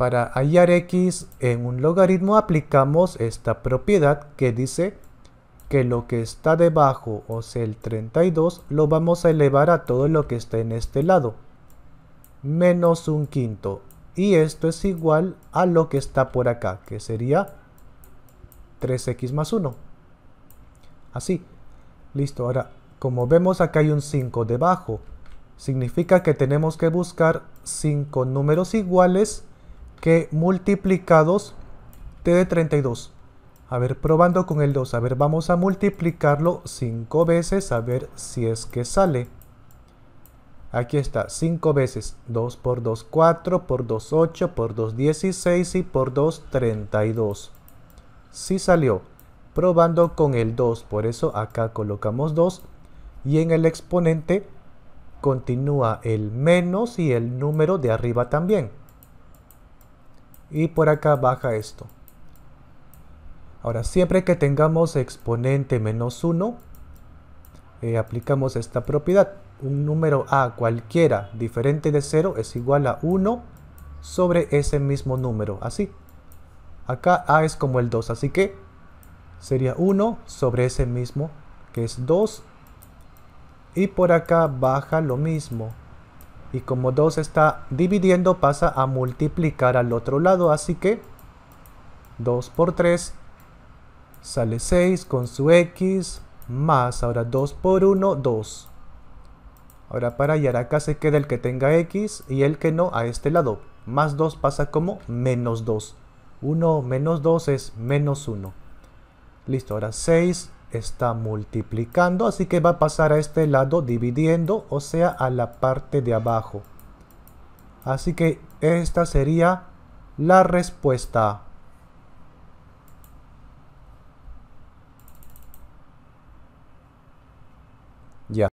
Para hallar x en un logaritmo aplicamos esta propiedad que dice que lo que está debajo, o sea el 32, lo vamos a elevar a todo lo que está en este lado. Menos un quinto. Y esto es igual a lo que está por acá, que sería 3x más 1. Así. Listo, ahora, como vemos acá hay un 5 debajo. Significa que tenemos que buscar 5 números iguales que multiplicados te dé 32. A ver, probando con el 2. A ver, vamos a multiplicarlo 5 veces a ver si es que sale. Aquí está, 5 veces. 2 por 2, 4, por 2, 8, por 2, 16 y por 2, 32. Sí salió. Probando con el 2, por eso acá colocamos 2. Y en el exponente continúa el menos y el número de arriba también. Y por acá baja esto. Ahora, siempre que tengamos exponente menos 1, eh, aplicamos esta propiedad. Un número a cualquiera diferente de 0 es igual a 1 sobre ese mismo número. Así. Acá a es como el 2, así que sería 1 sobre ese mismo, que es 2. Y por acá baja lo mismo. Y como 2 está dividiendo, pasa a multiplicar al otro lado. Así que 2 por 3 Sale 6 con su x más, ahora 2 por 1, 2. Ahora para acá se queda el que tenga x y el que no a este lado. Más 2 pasa como menos 2. 1 menos 2 es menos 1. Listo, ahora 6 está multiplicando, así que va a pasar a este lado dividiendo, o sea, a la parte de abajo. Así que esta sería la respuesta.